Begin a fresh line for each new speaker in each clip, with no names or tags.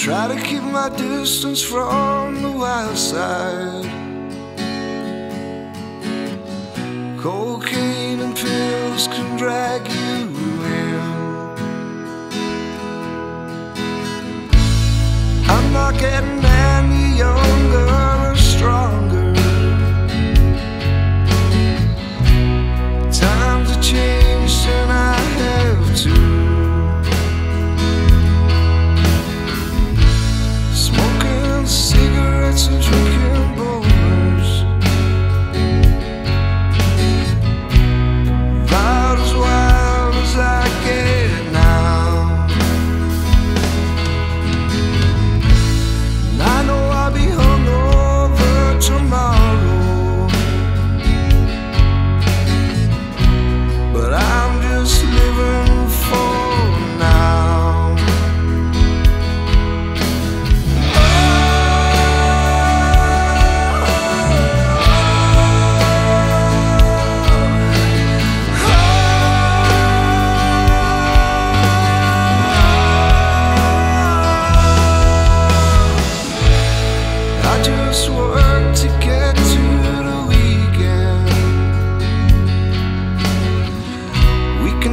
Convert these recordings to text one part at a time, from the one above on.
Try to keep my distance from the wild side. Cocaine and pills can drag you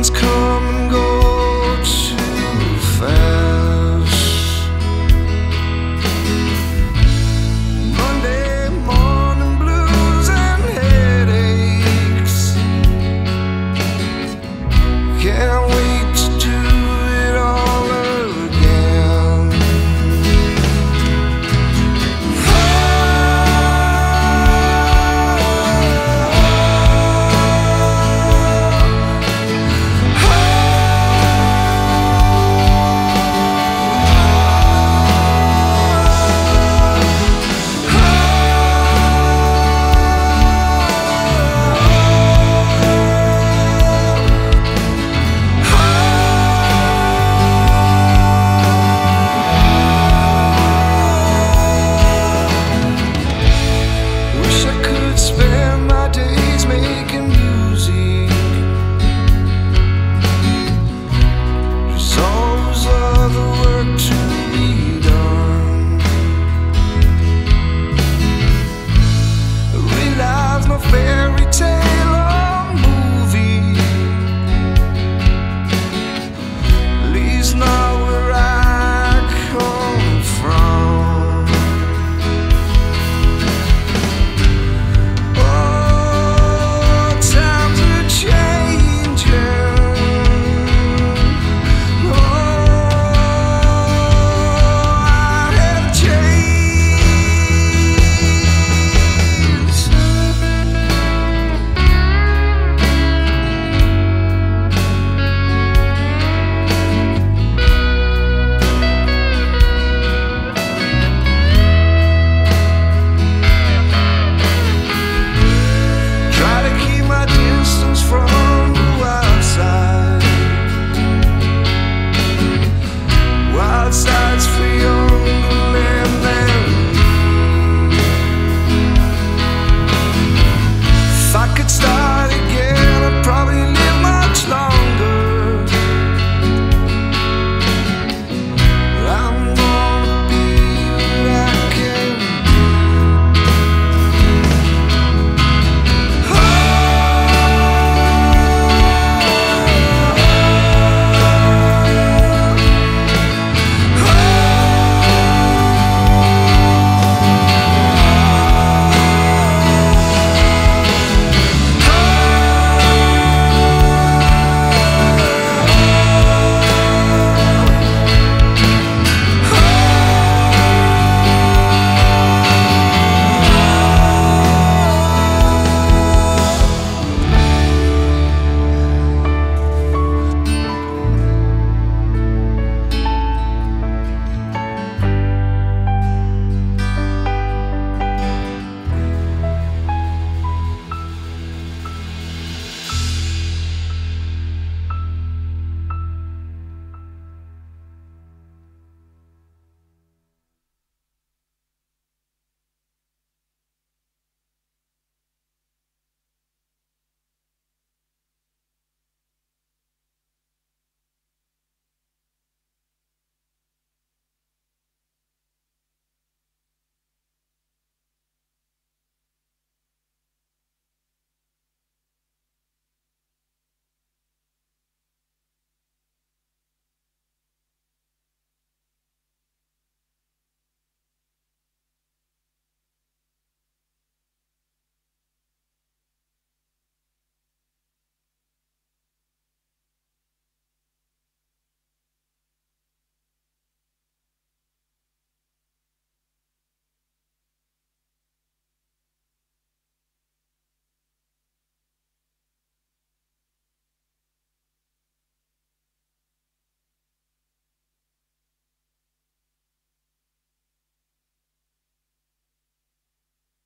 cold.